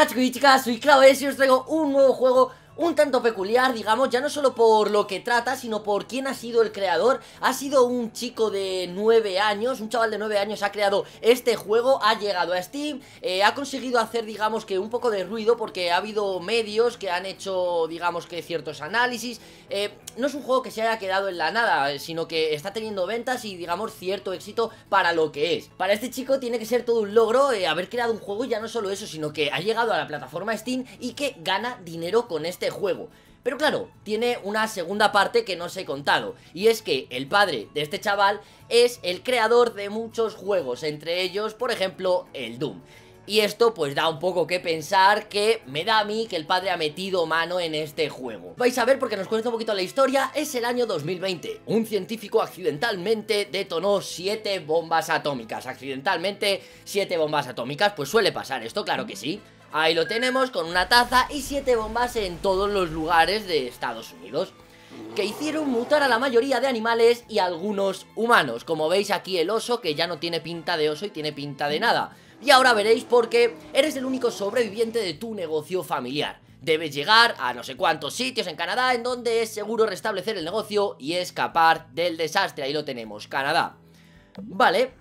y chicas, soy Claves y os traigo un nuevo juego un tanto peculiar, digamos, ya no solo por lo que trata, sino por quién ha sido el creador. Ha sido un chico de 9 años, un chaval de 9 años ha creado este juego, ha llegado a Steam, eh, ha conseguido hacer, digamos, que un poco de ruido porque ha habido medios que han hecho, digamos, que ciertos análisis. Eh, no es un juego que se haya quedado en la nada, sino que está teniendo ventas y, digamos, cierto éxito para lo que es. Para este chico tiene que ser todo un logro eh, haber creado un juego y ya no solo eso, sino que ha llegado a la plataforma Steam y que gana dinero con este juego. Pero claro, tiene una segunda parte que no os he contado Y es que el padre de este chaval es el creador de muchos juegos Entre ellos, por ejemplo, el Doom y esto pues da un poco que pensar que me da a mí que el padre ha metido mano en este juego. Vais a ver porque nos cuesta un poquito la historia, es el año 2020. Un científico accidentalmente detonó 7 bombas atómicas. Accidentalmente 7 bombas atómicas, pues suele pasar esto, claro que sí. Ahí lo tenemos con una taza y siete bombas en todos los lugares de Estados Unidos que hicieron mutar a la mayoría de animales y algunos humanos. Como veis aquí el oso que ya no tiene pinta de oso y tiene pinta de nada. Y ahora veréis por qué eres el único sobreviviente de tu negocio familiar. Debes llegar a no sé cuántos sitios en Canadá en donde es seguro restablecer el negocio y escapar del desastre. Ahí lo tenemos, Canadá. Vale,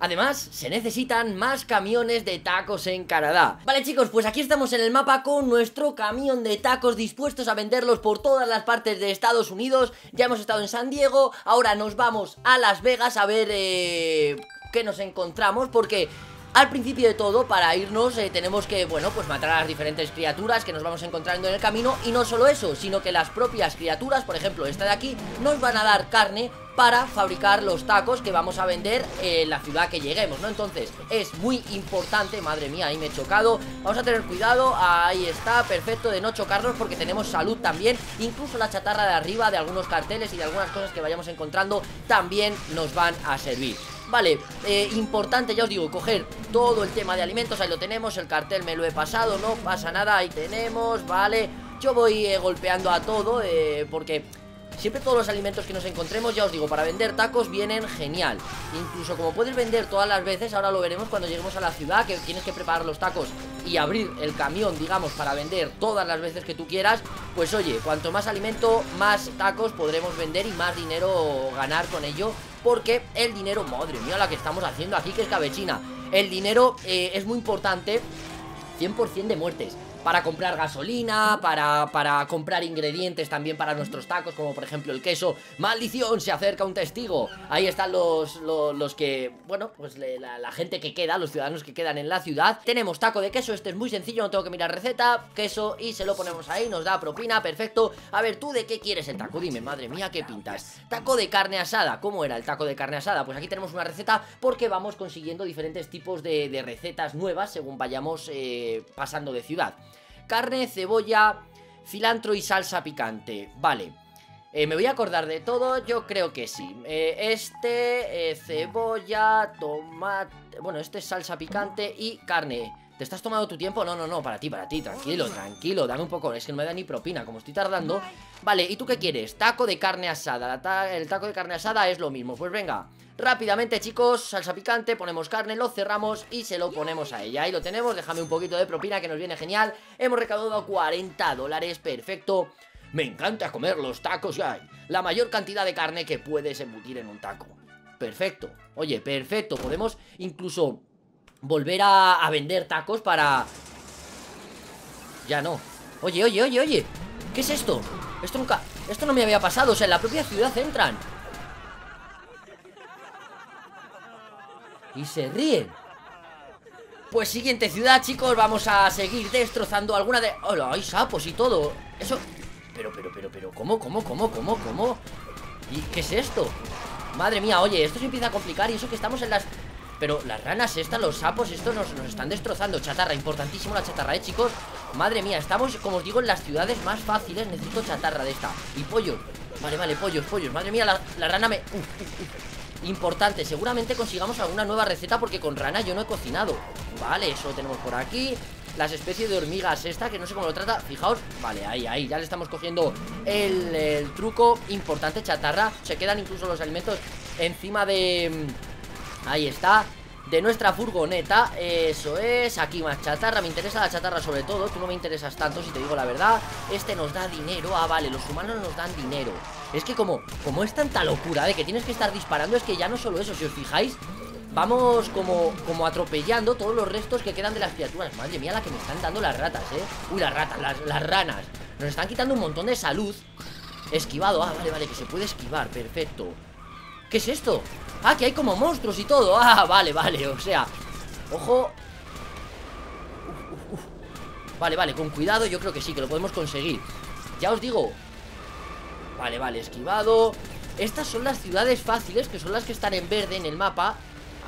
Además, se necesitan más camiones de tacos en Canadá. Vale chicos, pues aquí estamos en el mapa con nuestro camión de tacos dispuestos a venderlos por todas las partes de Estados Unidos. Ya hemos estado en San Diego, ahora nos vamos a Las Vegas a ver eh, qué nos encontramos Porque al principio de todo, para irnos, eh, tenemos que, bueno, pues matar a las diferentes criaturas que nos vamos encontrando en el camino. Y no solo eso, sino que las propias criaturas, por ejemplo esta de aquí, nos van a dar carne para fabricar los tacos que vamos a vender en la ciudad que lleguemos, ¿no? Entonces, es muy importante, madre mía, ahí me he chocado. Vamos a tener cuidado, ahí está, perfecto, de no chocarnos porque tenemos salud también. Incluso la chatarra de arriba de algunos carteles y de algunas cosas que vayamos encontrando también nos van a servir. Vale, eh, importante, ya os digo, coger todo el tema de alimentos, ahí lo tenemos, el cartel me lo he pasado, no pasa nada, ahí tenemos, vale. Yo voy eh, golpeando a todo, eh, porque Siempre todos los alimentos que nos encontremos, ya os digo, para vender tacos vienen genial. Incluso como puedes vender todas las veces, ahora lo veremos cuando lleguemos a la ciudad Que tienes que preparar los tacos y abrir el camión, digamos, para vender todas las veces que tú quieras Pues oye, cuanto más alimento, más tacos podremos vender y más dinero ganar con ello porque el dinero, madre mía la que estamos haciendo aquí que es cabechina El dinero eh, es muy importante 100% de muertes para comprar gasolina, para, para comprar ingredientes también para nuestros tacos, como por ejemplo el queso. ¡Maldición! Se acerca un testigo. Ahí están los, los, que, bueno, pues la, gente que queda, los ciudadanos que quedan en la ciudad. Tenemos taco de queso, este es muy sencillo, no tengo que mirar receta. Queso y se lo ponemos ahí, nos da propina, perfecto. A ver, ¿tú de qué quieres el taco? Dime, madre mía, ¿qué pintas? Taco de carne asada, ¿cómo era el taco de carne asada? Pues aquí tenemos una receta porque vamos consiguiendo diferentes tipos de, recetas nuevas según vayamos eh, pasando de ciudad. Carne, cebolla, cilantro y salsa picante. Vale. Eh, ¿Me voy a acordar de todo? Yo creo que sí. Eh, Este, eh, cebolla, tomate Bueno, este es salsa picante y carne. ¿Te estás tomando tu tiempo? No, no, no, para ti, para ti, tranquilo, tranquilo Dame un poco, es que no me da ni propina Como estoy tardando. Vale, ¿y tú qué quieres? Taco de carne asada El taco de carne asada es lo mismo. Pues venga Rápidamente chicos, salsa picante, ponemos carne, lo cerramos y se lo ponemos a ella. Ahí lo tenemos, déjame un poquito de propina que nos viene genial. Hemos recaudado 40 dólares, perfecto. Me encanta comer los tacos que hay. La mayor cantidad de carne que puedes embutir en un taco. Perfecto, oye, perfecto. Podemos incluso volver a, vender tacos para... Ya no. Oye, oye, oye, oye. ¿Qué es esto? Esto nunca... Esto no me había pasado, o sea, en la propia ciudad entran Y se ríen. Pues siguiente ciudad, chicos Vamos a seguir destrozando alguna de... ¡Hola! Hay sapos y todo. Eso... Pero, pero, pero, pero ¿Cómo, cómo, cómo, cómo, cómo? ¿Y qué es esto? Madre mía, oye, esto se empieza a complicar Y eso que estamos en las... Pero las ranas estas, los sapos, estos nos, nos están destrozando. Chatarra, importantísimo la chatarra, ¿eh, chicos? Madre mía, estamos, como os digo, en las ciudades más fáciles. Necesito chatarra de esta. Y pollos. Vale, vale, pollos, pollos. Madre mía, la, rana me... Importante, seguramente consigamos alguna nueva receta Porque con rana yo no he cocinado. Vale, eso lo tenemos por aquí. Las especies de hormigas esta, que no sé cómo lo trata. Fijaos, vale, ahí, ahí, ya le estamos cogiendo el, truco Importante, chatarra. Se quedan incluso los alimentos encima de... Mm, ahí está de nuestra furgoneta Eso es, aquí más chatarra Me interesa la chatarra sobre todo, tú no me interesas tanto si te digo la verdad Este nos da dinero, ah vale, los humanos nos dan dinero. Es que como, como es tanta locura de que tienes que estar disparando Es que ya no solo eso, si os fijáis Vamos como, como atropellando todos los restos que quedan de las criaturas. Madre mía la que me están dando las ratas, eh Uy, las ratas, las, las ranas. Nos están quitando un montón de salud. Esquivado, ah, vale, vale, que se puede esquivar, perfecto. ¿Qué es esto? Ah, que hay como monstruos y todo. Ah, vale, vale, o sea Ojo. Vale, vale, con cuidado yo creo que sí, que lo podemos conseguir. Ya os digo. Vale, vale, esquivado. Estas son las ciudades fáciles Que son las que están en verde en el mapa.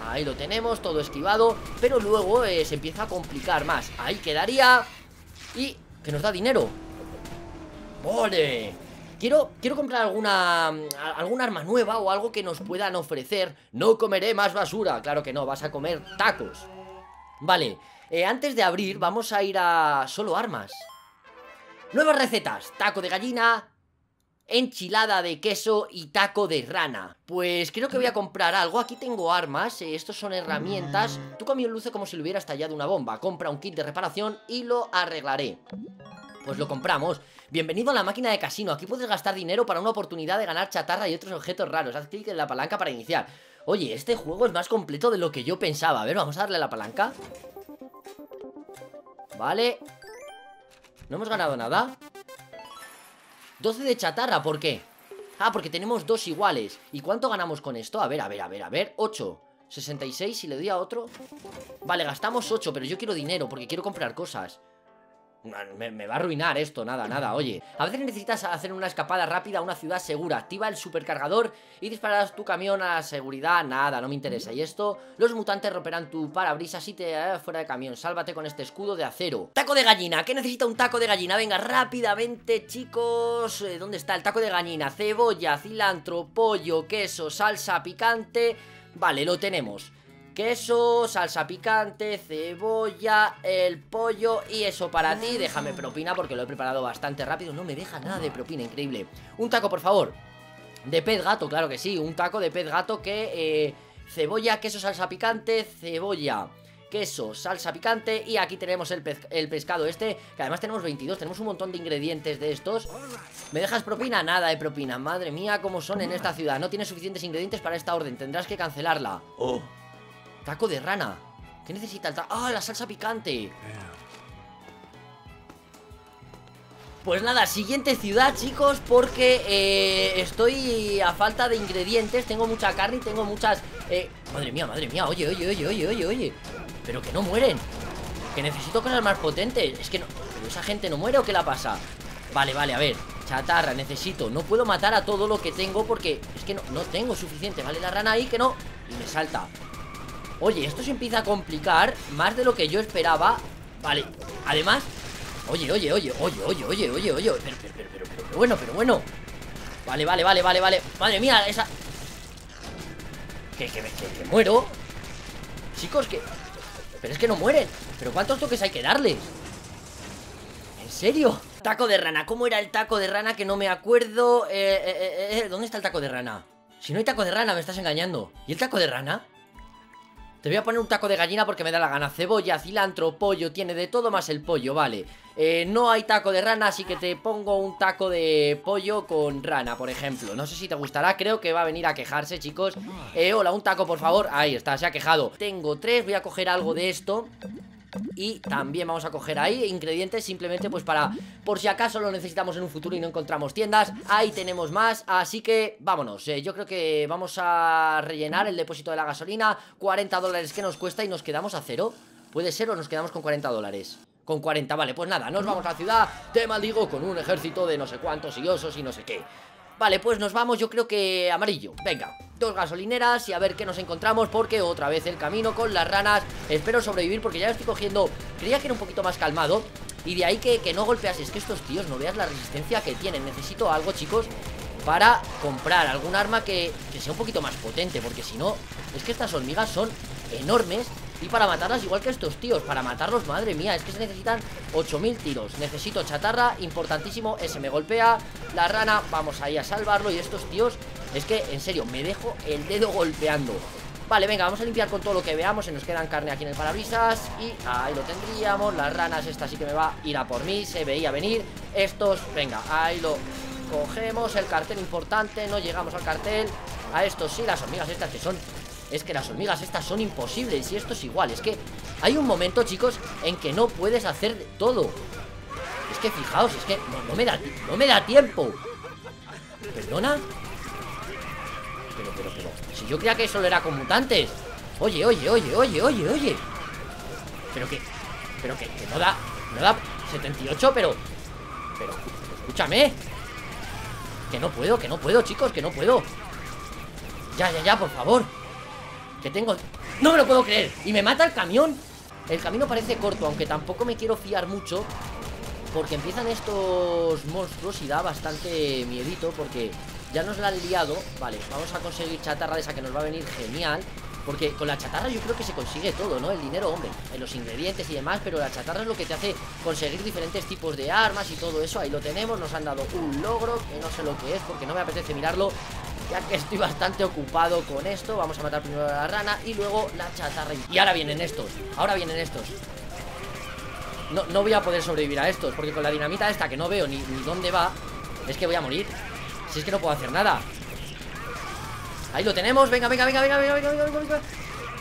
Ahí lo tenemos, todo esquivado. Pero luego eh, se empieza a complicar más. Ahí quedaría. Y que nos da dinero. ¡Vale! Quiero, quiero comprar alguna, alguna arma nueva o algo que nos puedan ofrecer. No comeré más basura, claro que no, vas a comer tacos. Vale, eh, antes de abrir vamos a ir a solo armas. Nuevas recetas, taco de gallina, enchilada de queso y taco de rana. Pues creo que voy a comprar algo, aquí tengo armas, eh, estos son herramientas. Tu camión luce como si le hubiera estallado una bomba. Compra un kit de reparación y lo arreglaré. Pues lo compramos Bienvenido a la máquina de casino, aquí puedes gastar dinero para una oportunidad de ganar chatarra y otros objetos raros. Haz clic en la palanca para iniciar. Oye, este juego es más completo de lo que yo pensaba. A ver, vamos a darle a la palanca. Vale. No hemos ganado nada. 12 de chatarra, ¿por qué? Ah, porque tenemos dos iguales. ¿Y cuánto ganamos con esto? A ver, a ver, a ver, a ver. 8 66 si le doy a otro. Vale, gastamos 8, pero yo quiero dinero Porque quiero comprar cosas me, va a arruinar esto, nada, nada, oye. A veces necesitas hacer una escapada rápida a una ciudad segura. Activa el supercargador y disparas tu camión a la seguridad. Nada, no me interesa. Y esto, los mutantes romperán tu parabrisas y te eh, fuera de camión. Sálvate con este escudo de acero. Taco de gallina, ¿qué necesita un taco de gallina? Venga, rápidamente, chicos. Eh, ¿Dónde está el taco de gallina? Cebolla, cilantro, pollo, queso, salsa picante. Vale, lo tenemos queso, salsa picante, cebolla, el pollo y eso para ti. Déjame propina porque lo he preparado bastante rápido. No me deja nada de propina, increíble. Un taco, por favor. De pez gato, claro que sí. Un taco de pez gato que... Eh, cebolla, queso, salsa picante, cebolla queso, salsa picante y aquí tenemos el, el, pescado este, que además tenemos 22, tenemos un montón de ingredientes de estos. ¿Me dejas propina? Nada de propina, madre mía, cómo son en esta ciudad. No tienes suficientes ingredientes para esta orden, tendrás que cancelarla. Oh, Taco de rana. ¿Qué necesita el taco? ¡Ah, la salsa picante! Pues nada, siguiente ciudad, chicos, porque eh, estoy a falta de ingredientes. Tengo mucha carne y tengo muchas... Eh, madre mía, madre mía, oye, oye, oye, oye, oye, oye. Pero que no mueren. Que necesito cosas más potentes. Es que no... ¿Pero esa gente no muere o qué la pasa? Vale, vale, a ver. Chatarra, necesito. No puedo matar a todo lo que tengo porque es que no, no tengo suficiente. Vale, la rana ahí que no... Y me salta. Oye, esto se empieza a complicar Más de lo que yo esperaba Vale, además Oye, oye, oye, oye, oye, oye, oye, oye pero, pero, pero, pero, pero bueno, pero bueno Vale, vale, vale, vale, vale Madre mía, esa... Que, que, que, que muero Chicos, que... Pero es que no mueren ¿Pero cuántos toques hay que darles? ¿En serio? Taco de rana, ¿cómo era el taco de rana? Que no me acuerdo eh, eh, eh, ¿Dónde está el taco de rana? Si no hay taco de rana, me estás engañando ¿Y el taco de rana? Te voy a poner un taco de gallina porque me da la gana. Cebolla, cilantro, pollo, tiene de todo más el pollo, vale. Eh, No hay taco de rana, así que te pongo un taco de pollo con rana, por ejemplo. No sé si te gustará, creo que va a venir a quejarse, chicos. Eh, hola, un taco, por favor. Ahí está, se ha quejado. Tengo tres, voy a coger algo de esto y también vamos a coger ahí ingredientes simplemente pues para por si acaso lo necesitamos en un futuro y no encontramos tiendas Ahí tenemos más, así que vámonos eh, Yo creo que vamos a rellenar el depósito de la gasolina 40 dólares que nos cuesta y nos quedamos a cero. Puede ser o nos quedamos con 40 dólares con 40, vale, pues nada, nos vamos a la ciudad Te maldigo con un ejército de no sé cuántos y osos y no sé qué. Vale, pues nos vamos, yo creo que amarillo Venga, gasolineras y a ver qué nos encontramos Porque otra vez el camino con las ranas. Espero sobrevivir porque ya estoy cogiendo Creía que era un poquito más calmado. Y de ahí que, no golpeas, es que estos tíos no veas la resistencia que tienen. Necesito algo, chicos para comprar algún arma que, que sea un poquito más potente Porque si no, es que estas hormigas son enormes. Y para matarlas igual que estos tíos Para matarlos, madre mía, es que se necesitan 8000 tiros. Necesito chatarra, importantísimo Ese me golpea, la rana Vamos ahí a salvarlo. Y estos tíos Es que, en serio, me dejo el dedo golpeando. Vale, venga, vamos a limpiar con todo lo que veamos Se nos quedan carne aquí en el parabrisas Y ahí lo tendríamos Las ranas, esta sí que me va a ir a por mí Se veía venir. Estos, venga, ahí lo cogemos El cartel importante, no llegamos al cartel. A estos sí, las hormigas estas que son es que las hormigas estas son imposibles Y esto es igual, es que hay un momento, chicos En que no puedes hacer todo. Es que fijaos, es que no, me, da, no me da tiempo. ¿Perdona? Pero, pero, Si yo creía que solo era con mutantes. Oye, oye, oye, oye, oye, oye. Pero que Pero que, que no da No da 78, pero Pero, escúchame. Que no puedo, que no puedo, chicos, que no puedo. Ya, ya, ya, por favor. Que tengo... ¡No me lo puedo creer! ¡Y me mata el camión! El camino parece corto, aunque tampoco me quiero fiar mucho Porque empiezan estos monstruos y da bastante miedito Porque ya nos la han liado. Vale, vamos a conseguir chatarra de esa que nos va a venir genial porque con la chatarra yo creo que se consigue todo, ¿no? El dinero, hombre, los ingredientes y demás Pero la chatarra es lo que te hace conseguir diferentes tipos de armas y todo eso. Ahí lo tenemos, nos han dado un logro Que no sé lo que es porque no me apetece mirarlo ya que estoy bastante ocupado con esto. Vamos a matar primero a la rana y luego la chatarra. Y ahora vienen estos, ahora vienen estos. No, no voy a poder sobrevivir a estos Porque con la dinamita esta que no veo ni, ni dónde va Es que voy a morir Si es que no puedo hacer nada. Ahí lo tenemos, venga, venga, venga, venga, venga, venga, venga, venga.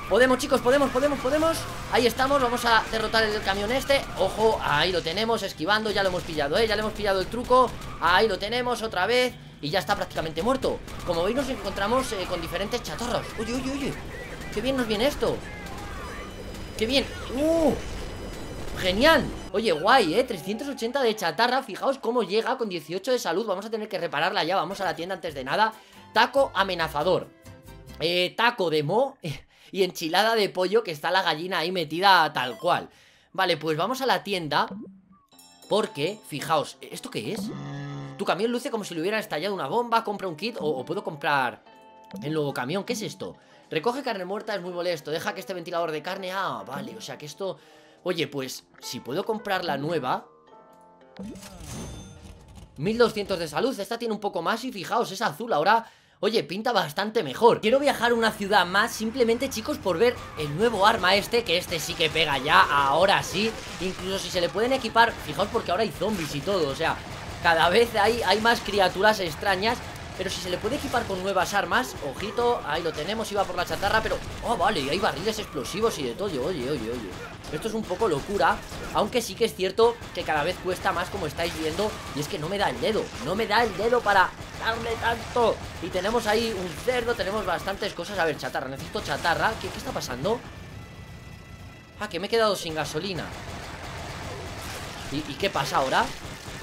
Podemos, chicos, podemos, podemos, podemos. Ahí estamos, vamos a derrotar el camión este. Ojo, ahí lo tenemos, esquivando Ya lo hemos pillado, eh, ya le hemos pillado el truco. Ahí lo tenemos, otra vez y ya está prácticamente muerto. Como veis nos encontramos eh, con diferentes chatarras. Oye, oye, oye Qué bien nos viene esto. Qué bien. ¡Uh! Genial Oye, guay, ¿eh? 380 de chatarra Fijaos cómo llega con 18 de salud Vamos a tener que repararla ya Vamos a la tienda antes de nada Taco amenazador eh, Taco de mo Y enchilada de pollo Que está la gallina ahí metida tal cual Vale, pues vamos a la tienda Porque, fijaos ¿Esto qué es? Tu camión luce como si le hubiera estallado una bomba, compra un kit o, puedo comprar el nuevo camión. ¿Qué es esto? Recoge carne muerta, es muy molesto. Deja que este ventilador de carne... Ah, vale, o sea que esto... Oye, pues, si puedo comprar la nueva... 1200 de salud, esta tiene un poco más y fijaos, es azul, ahora... Oye, pinta bastante mejor. Quiero viajar a una ciudad más simplemente, chicos, por ver el nuevo arma este Que este sí que pega ya, ahora sí. Incluso si se le pueden equipar Fijaos porque ahora hay zombies y todo, o sea cada vez hay, hay más criaturas extrañas pero si se le puede equipar con nuevas armas Ojito, ahí lo tenemos, iba por la chatarra Pero, oh vale, hay barriles explosivos y de todo Oye, oye, oye. Esto es un poco locura Aunque sí que es cierto que cada vez cuesta más como estáis viendo Y es que no me da el dedo No me da el dedo para darle tanto. Y tenemos ahí un cerdo, tenemos bastantes cosas. A ver, chatarra, necesito chatarra. ¿Qué, qué está pasando? Ah, que me he quedado sin gasolina. ¿Y, ¿Y qué pasa ahora?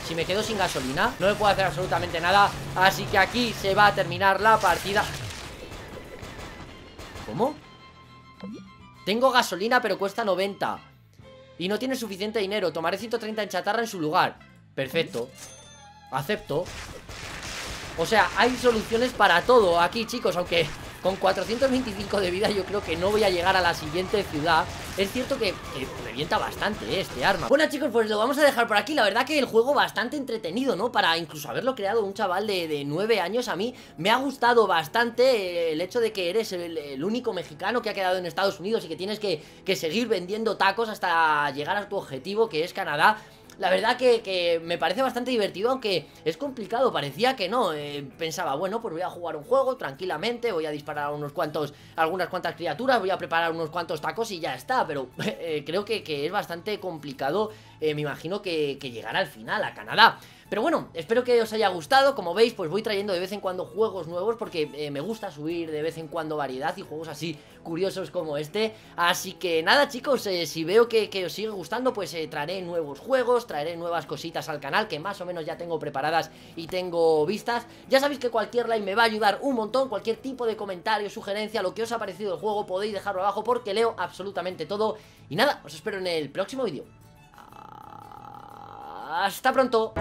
Si me quedo sin gasolina No me puedo hacer absolutamente nada Así que aquí se va a terminar la partida. ¿Cómo? Tengo gasolina pero cuesta 90 Y no tiene suficiente dinero. Tomaré 130 en chatarra en su lugar. Perfecto. Acepto. O sea, hay soluciones para todo aquí, chicos Aunque con 425 de vida yo creo que no voy a llegar a la siguiente ciudad Es cierto que, revienta bastante eh, este arma. Bueno chicos, pues lo vamos a dejar por aquí. La verdad que el juego bastante entretenido, ¿no? Para incluso haberlo creado un chaval de, de 9 años A mí me ha gustado bastante el hecho de que eres el, único mexicano que ha quedado en Estados Unidos Y que tienes que seguir vendiendo tacos hasta llegar a tu objetivo que es Canadá la verdad que, me parece bastante divertido, aunque es complicado, parecía que no. Eh, pensaba, bueno, pues voy a jugar un juego tranquilamente, voy a disparar a unos cuantos, algunas cuantas criaturas, voy a preparar unos cuantos tacos y ya está. Pero eh, creo que, es bastante complicado, eh, me imagino que, que llegar al final a Canadá. Pero bueno, espero que os haya gustado. Como veis, pues voy trayendo de vez en cuando juegos nuevos Porque eh, me gusta subir de vez en cuando variedad Y juegos así curiosos como este. Así que nada chicos, eh, si veo que, os sigue gustando Pues eh, traeré nuevos juegos, traeré nuevas cositas al canal Que más o menos ya tengo preparadas y tengo vistas. Ya sabéis que cualquier like me va a ayudar un montón Cualquier tipo de comentario, sugerencia, lo que os ha parecido el juego Podéis dejarlo abajo porque leo absolutamente todo. Y nada, os espero en el próximo vídeo hasta pronto.